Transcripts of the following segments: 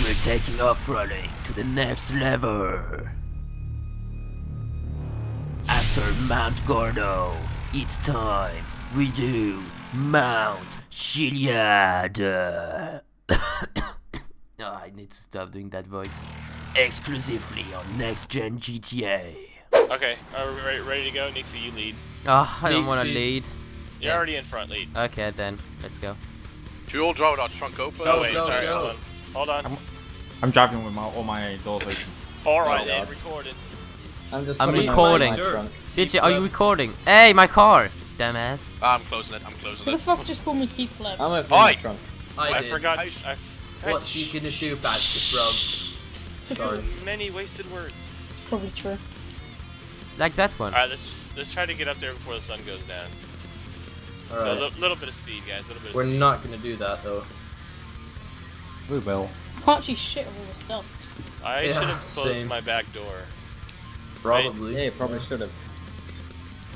We're taking off-roading to the next level. After Mount Gordo, it's time we do Mount Chiliad. oh, ah, I need to stop doing that voice. Exclusively on Next Gen GTA. Okay, are we ready, ready to go? Nixie, you lead. Oh, I don't want to lead. lead. You're Yeah. already in front, lead. Okay, then let's go. Should we all drive with our trunk open? Oh wait, go, sorry, go. hold on. Hold on. I'm- I'm driving with my all my doors open. Alright Oh, then, recorded. I'm just I'm putting my- recording. My trunk. Bitch, are you recording? Hey, my car! Dumbass. I'm closing it. I'm closing it. Who the fuck just called me T-Flip? I'm opening my Oi! trunk. I, I, forgot. I- I, What you gonna do about this, Too Sorry. many wasted words. Probably true. Like that one. Alright, let's let's try to get up there before the sun goes down. bro? So a Alright. little bit of speed, guys. A little bit of We're speed. not gonna do that though. We will. Can't see shit of all this dust. I Yeah, should have closed same. my back door. Probably. Yeah, you probably should have.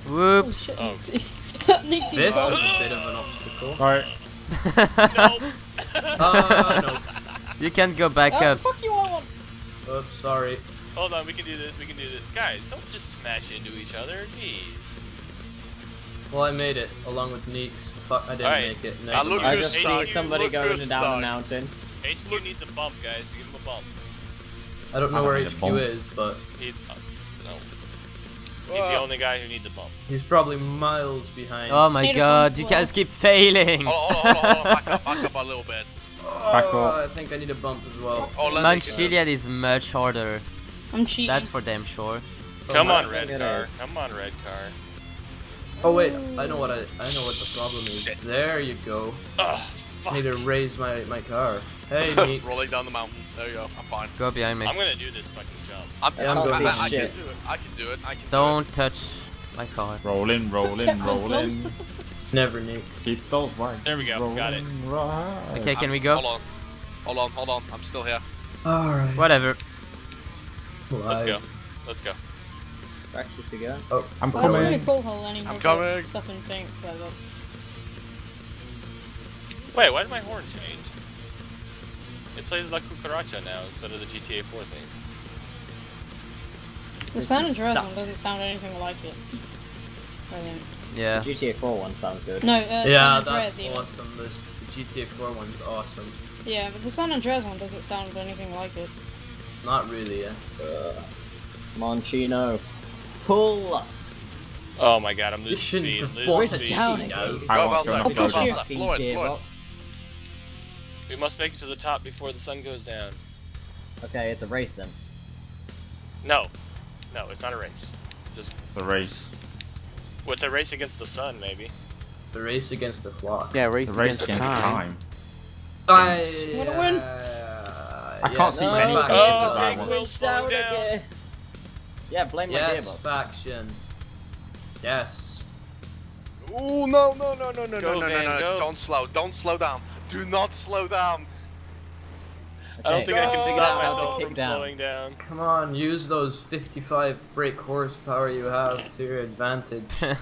Oh Whoops. shit, Oh. Nixie. Nixie. This oh. is a bit of an obstacle. Alright. Nope. Ah, no. you can't go back Oh, up. fuck you all. Oops, sorry. Hold on, we can do this. We can do this. Guys, don't just smash into each other. Jeez. Well, I made it along with Neeks. Fuck, I didn't Alright. make it. Next look I just start. see somebody going down start. the mountain. HQ needs a bump, guys. Give him a bump. I don't know I where need a HQ bomb. is, but He's uh, no. He's the only guy who needs a bump. he's probably miles behind. Oh my god, you guys keep failing. Hold on, hold on, hold on, hold on. Back up, back up a little bit. Back Oh, up. I think I need a bump as well. Oh, let's Mount take it. Chiliad is much harder. I'm cheating. That's for damn sure. Come my on, red car. is. Come on, red car. Oh wait, I know what I I know what the problem is. There you go. Ugh, I need to raise my my car. Hey, Neeks. Rolling down the mountain. There you go. I'm fine. Go behind me. I'm gonna do this fucking jump. I'm, I I'm, can't I, I, I shit. can do it. I can do it. I can Don't touch my car. Rolling, rolling, rolling. Never Neeks. Keep those right. There we go, got it. Right. Okay, can we I'm- go? Hold on. Hold on, hold on. I'm still here. Alright. Whatever. Let's go. Let's go. Actually, to go. I'm Well, that's pretty coming. cool how Lenny I'm has coming. that Stuff in pink. But uh, Wait, why did my horn change? It plays La Cucaracha now instead of the GTA 4 thing. the This San is Andreas one doesn't sound anything like it. I think. Yeah. The GTA 4 one sounds good. No, uh, Yeah, that's even. awesome. This the GTA 4 one's awesome. Yeah, but the San Andreas one doesn't sound anything like it. Not really. Yeah. Uh, come on, Chino. Pull! Oh my god, I'm losing shouldn't speed. have Losing forced speed. it down Chino. again. I Go want to outside. go Go We must make it to the top before the sun goes down. Okay, it's a race then. No. No, it's not a race. Just The race. well, it's a race against the sun, maybe. The race against the clock. Yeah, race The race against against time. time. I, Wanna win? Uh, I can't see any No, pictures Oh, of that Diggs one. will slow down. again. Yeah, blame my Yes, gearbox. faction. Yes. Ooh, no, no, no, no, no, Go, no, no, Van, no, no. Don't slow. Don't slow down. Do not slow down. I don't think I can stop Figure out how to myself from down. slowing down. Come on, use those 55 brake horsepower you have to your advantage.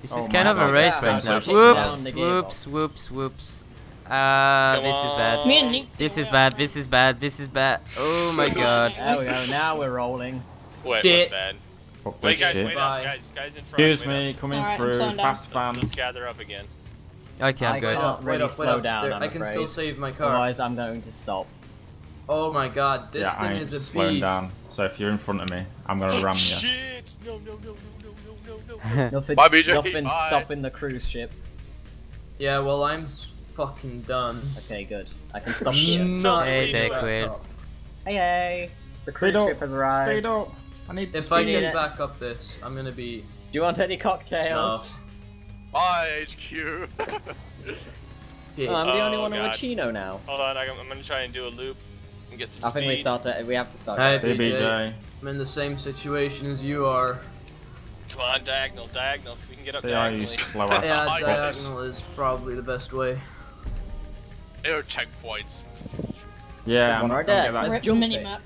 This Oh is kind of a God, race yeah, right now. so Whoops, down whoops, whoops, whoops. Uh, this is bad. Me and This is bad, this is bad, this is bad. Oh my god. There we go, now we're rolling. Wait, Shit. what's bad? Fuck Wait, guys, shit. wait up, guys, guys in front. Excuse me, coming Alright, I'm through. slowing down. Fast Let's, let's gather up again. Okay, I'm I good. can't Wait really up, slow wait up, down, there- I'm I can still save my car. Otherwise, I'm going to stop. Oh my god, this yeah, thing I is a ain't slowing beast. down. So if you're in front of me, I'm gonna oh, ram you. Shit! No, no, no, no, no, no, no, no. Nothing's, Bye, BJ. nothing's Bye. stopping the cruise ship. Yeah, well, I'm fucking done. Okay, good. I can stop here. Not Hey, even Dick, back wait. up. Hey, hey! The cruise Speed up. ship has arrived. Speed up. I need to If I speed can it. back up this, I'm gonna be. Do you want any cocktails? Bye, HQ. Oh, I'm the only Oh, one God. with Chino now. Hold on, I'm, I'm gonna try and do a loop and get some I speed. think we start. To, we have to start. Hey, Hey, BJ. BJ. I'm in the same situation as you are. Come on, diagonal, diagonal. We can get up They are you diagonally. Yeah, I- diagonal is probably the best way. There are checkpoints. Yeah, I'm one not right gonna get that. Let's Rip jump mini map.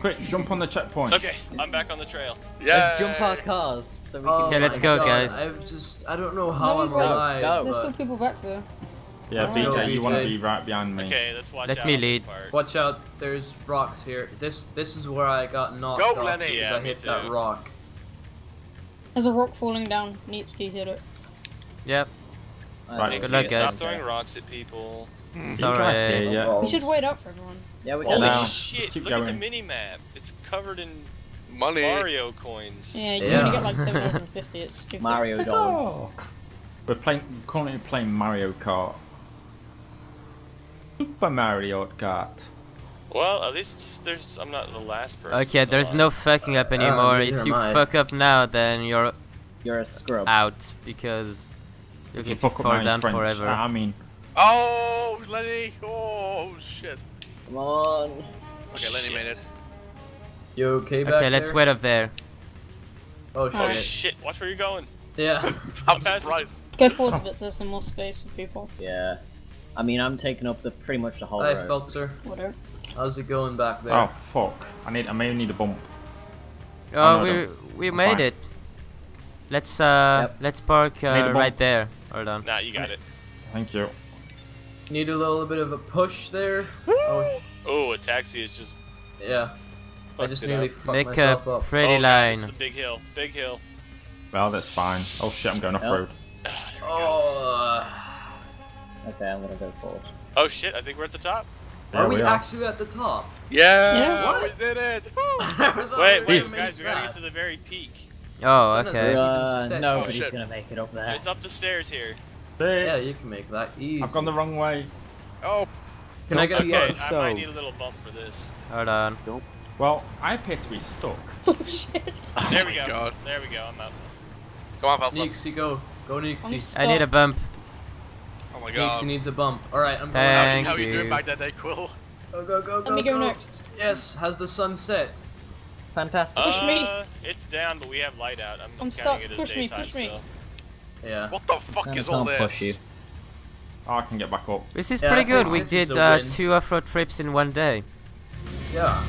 Quick, jump on the checkpoint. Okay, I'm back on the trail. Yeah. Let's jump our cars so we Oh can. Okay, let's go, God, guys. I've just, I don't know how No, I'm it's like- alive. Go. There's still people back there. Yeah, oh, Let's BJ, you want to be right behind me. Okay, let's watch Let out me lead. Watch out, there's rocks here. This this is where I got knocked Go, off Lenny. because Yeah, I me hit that rock. There's a rock falling down. Neatski hit it. Yep. Right, Nixie, good luck, guys. stop guys. throwing rocks at people. Hmm. Sorry. Yeah, yeah. We should wait up for everyone. Yeah, we Holy can. No. shit! Keep Look at the going. mini map. It's covered in Money. Mario coins. Yeah, you Yeah. only get like 750. It's stupid. Mario dolls. We're playing currently playing Mario Kart. Super Mario Kart. Well, at least there's. I'm not the last person. Okay, there's no fucking up oh, anymore. neither if you I. fuck up now, then you're You're a scrub. out because you're You getting fuck fall down French. forever. I mean, Oh, Lenny. Oh, shit. Come on. Okay, Lenny made it. You okay back Okay, let's there? wait up there. Oh shit. Oh shit. shit! Watch where you're going. Yeah. I'm passing. surprised. Go forwards a bit so there's some more space for people. Yeah. I mean, I'm taking up the pretty much the whole Hi, road. Feltzer. Whatever. How's it going back there? oh fuck! I need. I may need a bump. Oh, no, we don't. we I'm made fine. it. Let's uh Yep. let's park uh, right there. Hold on. Nah, you got it. Thank you. Need a little bit of a push there. Oh Oh, a taxi is just. yeah. I just it nearly up. fucked Make a up. pretty oh, God, line. this is a big hill. Big hill. Well, that's fine. Oh shit! I'm going off road. Oh. Okay, I'm gonna go forward. Oh shit! I think we're at the top. There Are we, we are. actually at the top? Yeah, Yeah. we did it. Wait, wait, These- guys, we gotta get to the very peak. Oh, Son of a- okay. Uh, nobody's Oh, gonna make it up there. It's up the stairs here. Yeah, you can make that easy. I've gone the wrong way. Oh, Can I get a Okay, push? I might need a little bump for this. Hold on. Well, I appear to be stuck. Oh shit. There Oh we go. God. There we go. I'm up. come on, Felsa. Neaksy, go. Go, I'm Neaksy. stuck. I need a bump. Oh my god. god. needs a bump. Alright, I'm going. Thank How, how you you. doing back there, Dayquil? Go, go, go, go. Let me go go. next. Yes, has the sun set? Fantastic. Push me. Uh, it's down, but we have light out. I'm, I'm counting stuck. it as Push me, daytime push me. Still. Yeah. What the fuck I is all this? push. Oh, I can get back up. This is Yeah, pretty good. We did uh, two off-road trips in one day. Yeah.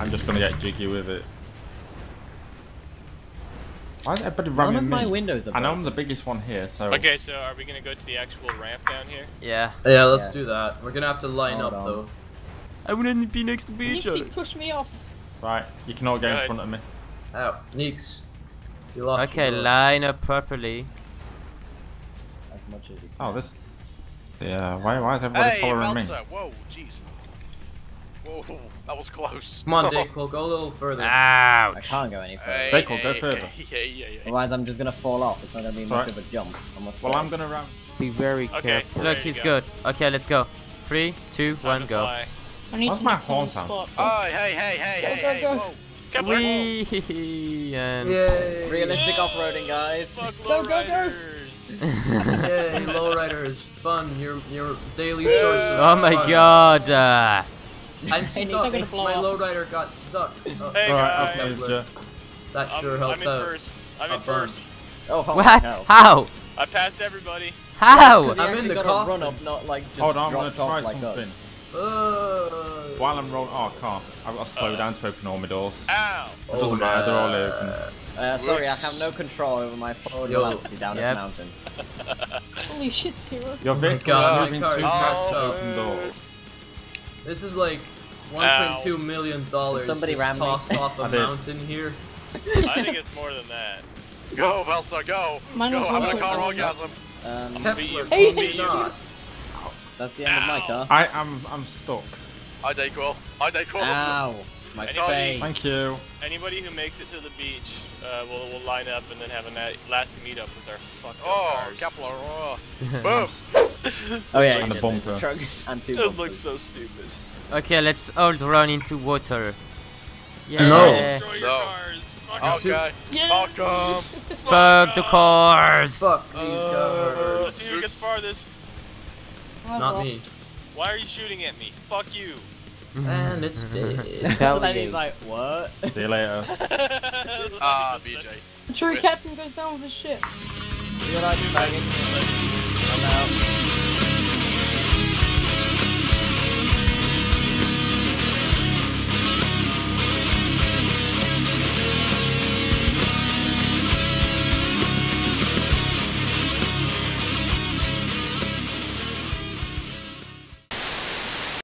I'm just gonna get jiggy with it. Why is everybody None of my me? windows are I know I'm the biggest one here, so. Okay, so are we gonna go to the actual ramp down here? Yeah. Yeah, let's Yeah. do that. We're gonna have to line Hold up on. though. I wouldn't be next to Nixie, push me off. Right, you can all get in front of me. Ow, Neeks. You lost Okay, your line up properly. As much as you can. Oh, this. Yeah, why, why is everybody Hey, following me? Felsa. Whoa, jeez. Whoa, that was close. Come on, Dick, we'll go a little further. I can't go any further. Hey, They could go further. hey, hey. Otherwise, I'm just gonna fall off. It's not gonna be much Right. of a jump. I must Well, say. I'm gonna ram. Be very Okay. careful. Look, he's go. good. Okay, let's go. Three, two, Time one, go. fly. I need What's to my make horn sound? spot. Oh, hey, hey, hey, hey, Go, hey, go, go. whoa. Kepler. Whee! And Yay! Realistic off-roading, guys. Fuck Go, go, go. lowriders. Yay, lowrider is fun. Your your daily source of oh my fun. god! Uh, I'm stuck. it's My lowrider got stuck. Oh, Hey Alright, guys. okay, that I'm, sure I'm in out. first. I'm in first. Oh, what? cow. How? I passed everybody. How? Because I'm in actually the got coffin. a run up, not like just Hold on, I'm gonna off try like something. us. Uh, While I'm rolling. Oh, I can't. I've got to slow down to open all my doors. Ow. It doesn't matter, they're all open. Uh, sorry, I have no control over my forward Yo. velocity down Yep. this mountain. Holy shit, Zero. Your vehicle God, moving too is fast to open doors. This is like 1.2 million dollars Somebody just ram me. tossed off a I did. mountain here. I think it's more than that. Go, Felsa, go. Mine go, was having a 1.1. car orgasm. Um, Beat you. Kepler, Hey, told me hey, not. that's the end of my car. I am. I'm stuck. Hi, Dayquil. Hi, Dayquil. Ow! My Anybody- face. Thank you. Anybody who makes it to the beach, uh, we'll, we'll line up and then have a na- last meetup with our fucked up Oh, cars. Kepler. Oh. Boom. Oh yeah, And you a did. bumper. Truck and two This bumpers. looks so stupid. Okay, let's all run into water. Yeah. No. Destroy your No. cars. Fuck 'em. Okay. Yeah. Fuck 'em. Fuck the cars. Fuck these Uh, cars. Let's see who gets farthest. I've Not lost. me. Why are you shooting at me? Fuck you. And it's dead. Tell Lenny's you. like, what? See you later. Ah, BJ. The true captain goes down with his ship. See you later, faggots. I'm out.